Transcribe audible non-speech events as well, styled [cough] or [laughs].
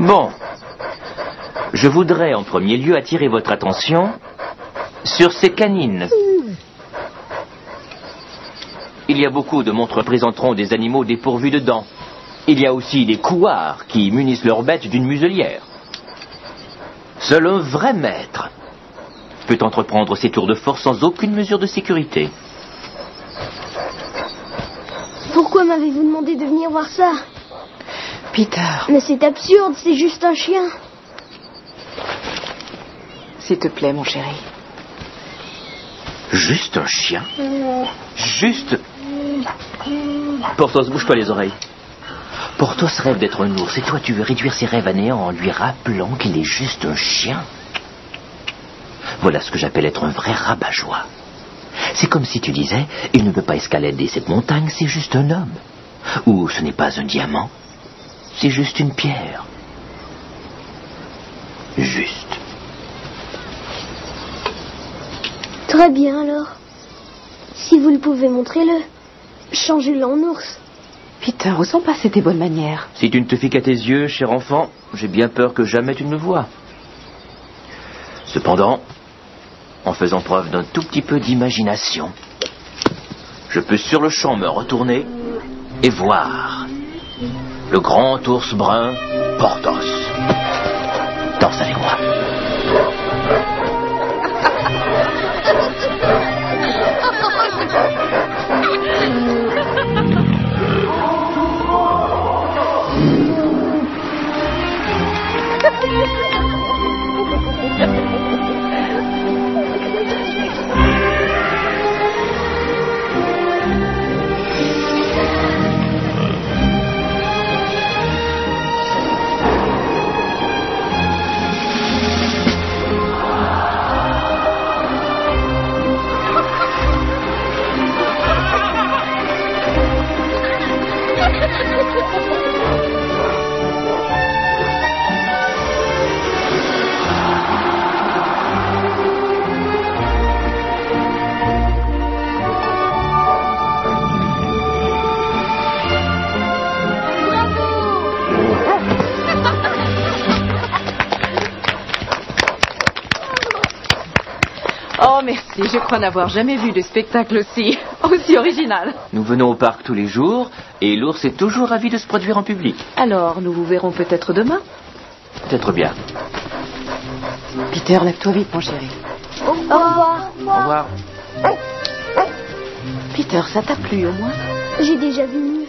Bon. Je voudrais en premier lieu attirer votre attention sur ces canines. Il y a beaucoup de montres présenteront des animaux dépourvus de dents. Il y a aussi des couards qui munissent leurs bêtes d'une muselière. Seul un vrai maître peut entreprendre ces tours de force sans aucune mesure de sécurité. Pourquoi m'avez-vous demandé de venir voir ça? Peter, Mais c'est absurde, c'est juste un chien. s'il te plaît, mon chéri. Juste un chien? Juste? Porthos, bouge-toi les oreilles. Porthos rêve d'être un ours et toi tu veux réduire ses rêves à néant en lui rappelant qu'il est juste un chien. Voilà ce que j'appelle être un vrai rabat-joie. C'est comme si tu disais, il ne peut pas escalader cette montagne, c'est juste un homme. Ou ce n'est pas un diamant, c'est juste une pierre. Juste. Très bien alors. Si vous le pouvez, montrez-le. Changez-le en ours. Peter, où sont passées tes bonnes manières Si tu ne te fies qu'à tes yeux, cher enfant, j'ai bien peur que jamais tu ne me vois. Cependant, en faisant preuve d'un tout petit peu d'imagination, je peux sur le champ me retourner et voir le grand ours brun Porthos. Danse avec moi. Oh, merci. Je crois n'avoir jamais vu de spectacle aussi, [laughs] aussi original. Nous venons au parc tous les jours et l'ours est toujours ravi de se produire en public. Alors, nous vous verrons peut-être demain. Peut-être bien. Peter, lève-toi vite, mon chéri. Au revoir. Au revoir. Peter, ça t'a plu au moins? J'ai déjà vu mieux.